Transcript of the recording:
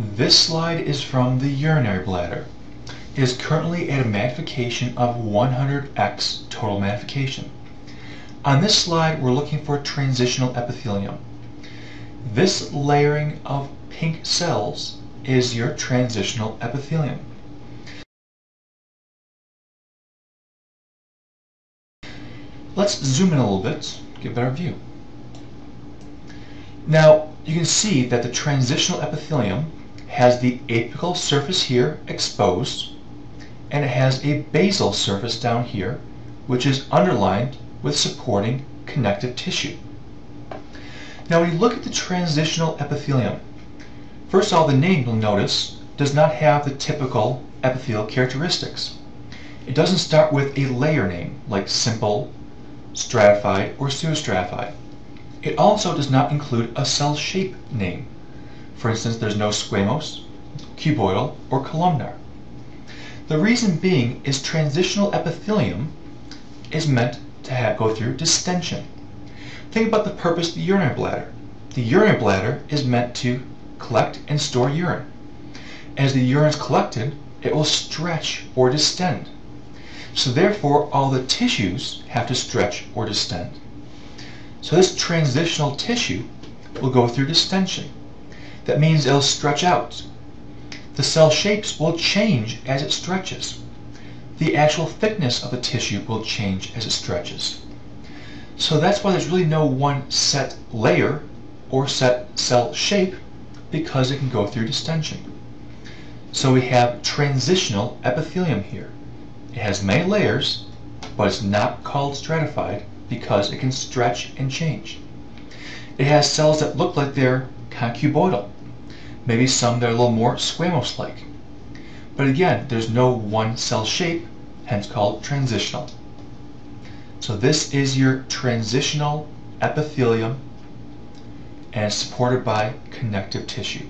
This slide is from the urinary bladder. It is currently at a magnification of 100x total magnification. On this slide, we're looking for transitional epithelium. This layering of pink cells is your transitional epithelium. Let's zoom in a little bit, get a better view. Now, you can see that the transitional epithelium has the apical surface here exposed, and it has a basal surface down here, which is underlined with supporting connective tissue. Now you look at the transitional epithelium, first of all the name you'll notice does not have the typical epithelial characteristics. It doesn't start with a layer name like simple, stratified, or pseudostratified. It also does not include a cell shape name. For instance, there's no squamous, cuboidal, or columnar. The reason being is transitional epithelium is meant to have, go through distension. Think about the purpose of the urinary bladder. The urinary bladder is meant to collect and store urine. As the urine is collected, it will stretch or distend. So therefore, all the tissues have to stretch or distend. So this transitional tissue will go through distension. That means it'll stretch out. The cell shapes will change as it stretches. The actual thickness of the tissue will change as it stretches. So that's why there's really no one set layer or set cell shape because it can go through distension. So we have transitional epithelium here. It has many layers, but it's not called stratified because it can stretch and change. It has cells that look like they're concuboidal, maybe some that are a little more squamous-like. But again, there's no one cell shape, hence called transitional. So this is your transitional epithelium and it's supported by connective tissue.